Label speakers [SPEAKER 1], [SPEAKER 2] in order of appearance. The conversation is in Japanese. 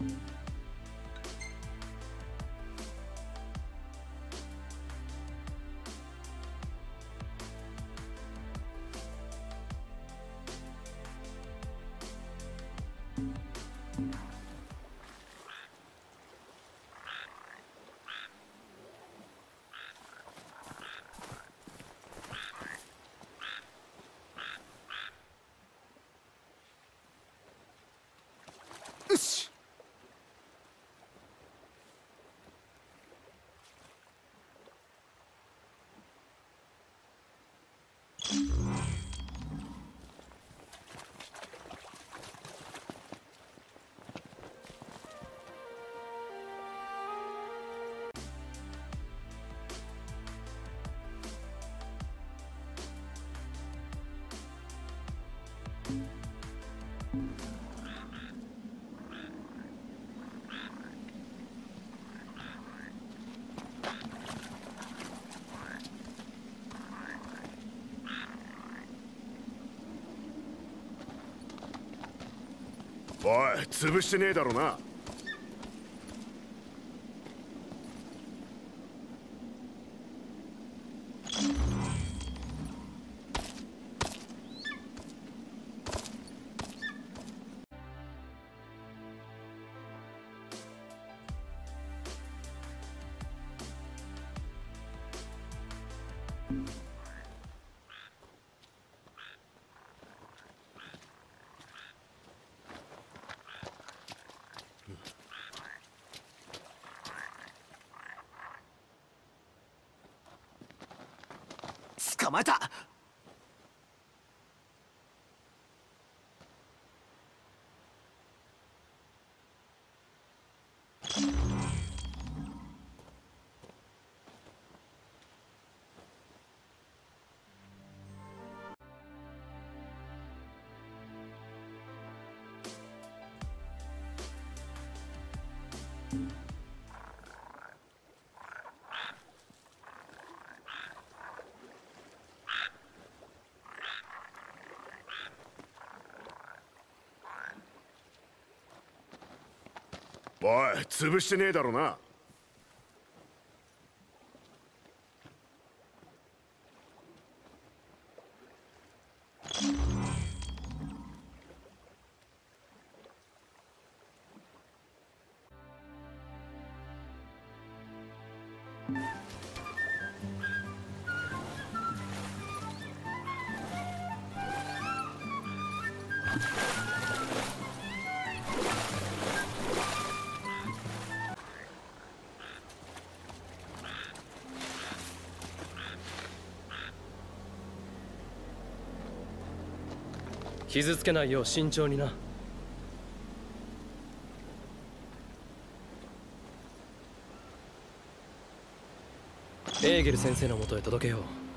[SPEAKER 1] よし。Thank mm -hmm. you. おい潰してねえだろな。
[SPEAKER 2] 捕まえた。
[SPEAKER 1] おい潰してねえだろうな。
[SPEAKER 3] 傷つけないよう慎重にな。エーゲル先生のもとへ届けよう。